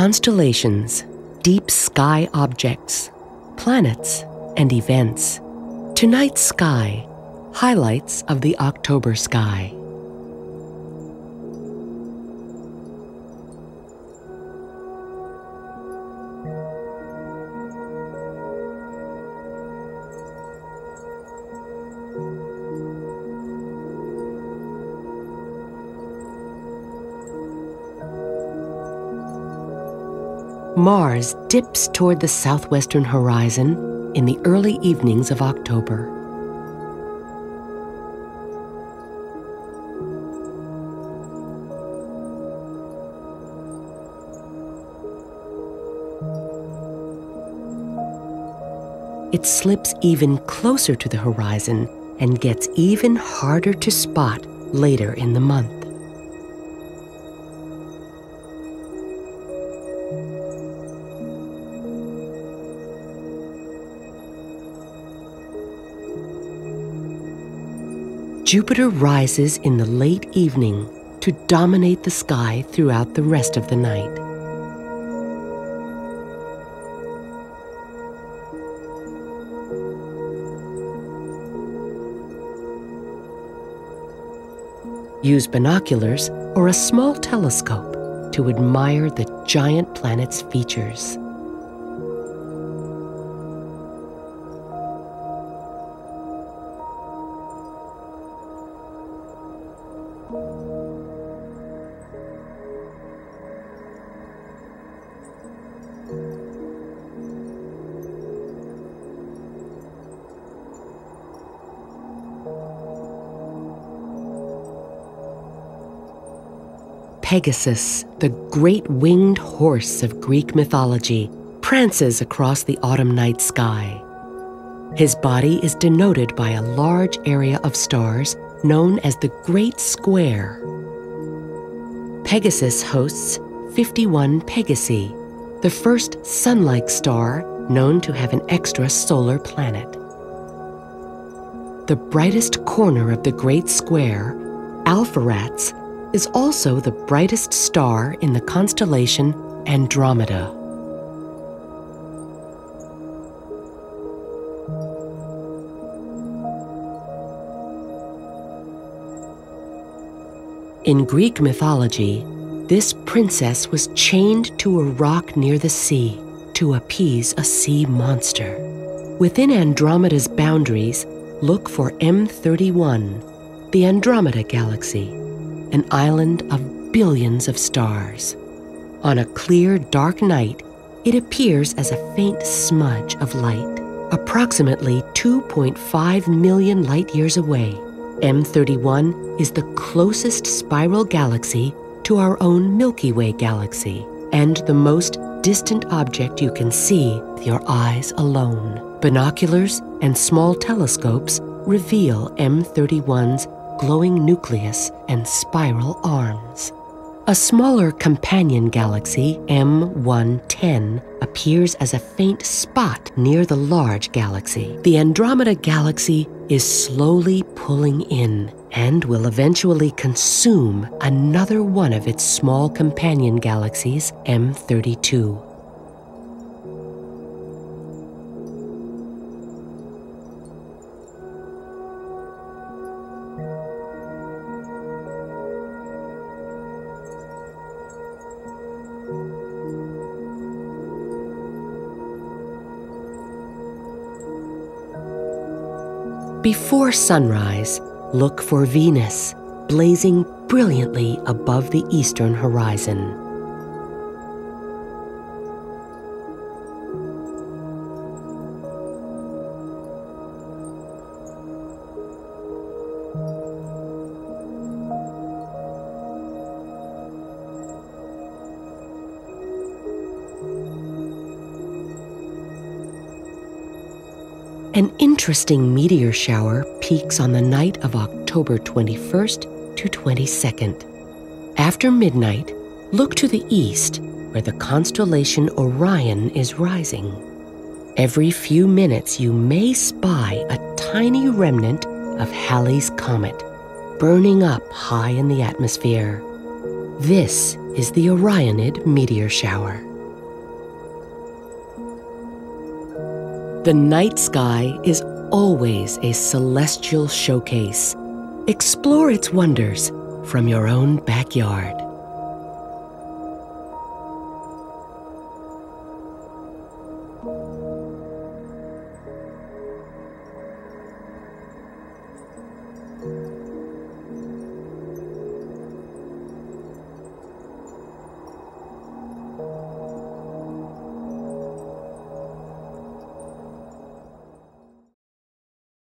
Constellations, deep sky objects, planets, and events. Tonight's sky, highlights of the October sky. Mars dips toward the southwestern horizon in the early evenings of October. It slips even closer to the horizon and gets even harder to spot later in the month. Jupiter rises in the late evening to dominate the sky throughout the rest of the night. Use binoculars or a small telescope to admire the giant planet's features. Pegasus, the great winged horse of Greek mythology, prances across the autumn night sky. His body is denoted by a large area of stars known as the Great Square. Pegasus hosts 51 Pegasi, the first sun like star known to have an extra solar planet. The brightest corner of the Great Square, Alpheratz, is also the brightest star in the constellation Andromeda. In Greek mythology, this princess was chained to a rock near the sea to appease a sea monster. Within Andromeda's boundaries, look for M31, the Andromeda Galaxy an island of billions of stars. On a clear, dark night, it appears as a faint smudge of light. Approximately 2.5 million light years away, M31 is the closest spiral galaxy to our own Milky Way galaxy and the most distant object you can see with your eyes alone. Binoculars and small telescopes reveal M31's glowing nucleus and spiral arms. A smaller companion galaxy, M110, appears as a faint spot near the large galaxy. The Andromeda Galaxy is slowly pulling in and will eventually consume another one of its small companion galaxies, M32. Before sunrise, look for Venus, blazing brilliantly above the eastern horizon. An interesting meteor shower peaks on the night of October 21st to 22nd. After midnight, look to the east where the constellation Orion is rising. Every few minutes, you may spy a tiny remnant of Halley's Comet burning up high in the atmosphere. This is the Orionid meteor shower. The night sky is always a celestial showcase. Explore its wonders from your own backyard.